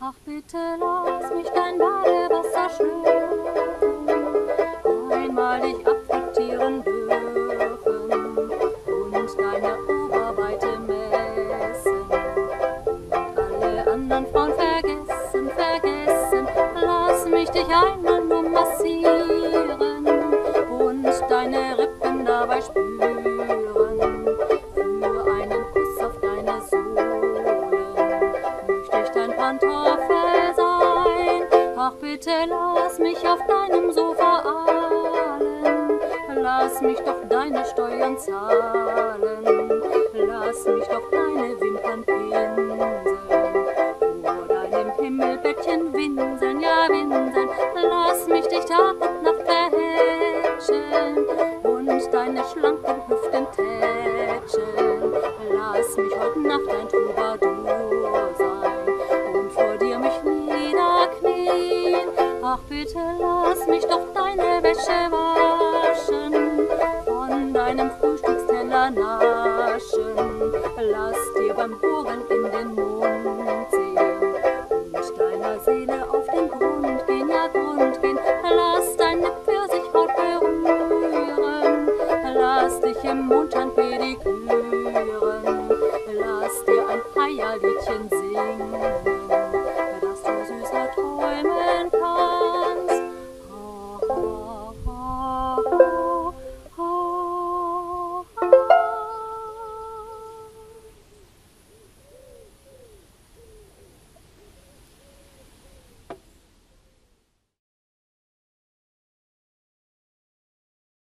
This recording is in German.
Ach bitte lass mich dein Badewasser schlürfen, einmal dich abfraktieren dürfen und deine Oberweite messen. Alle anderen Frauen vergessen, vergessen, lass mich dich einmal Ach bitte lass mich auf deinem Sofa ahlen, lass mich doch deine Steuern zahlen, lass mich doch deine Wimpern pinseln, vor deinem Himmelbettchen winseln, ja winseln, lass mich dich Tag und Nacht verhätscheln und deine schlanken Hüften tätscheln. Lass mich heute Nacht ein Troubadour Bitte lass mich doch deine Wäsche waschen, von deinem Frühstücksteller naschen. Lass dir beim Bohren in den Mund sehen und deiner Seele auf den Grund gehen, ja Grund gehen. Lass deine Pfirsichhaut berühren, lass dich im Mundhand pediküren, lass dir ein Feierliedchen singen.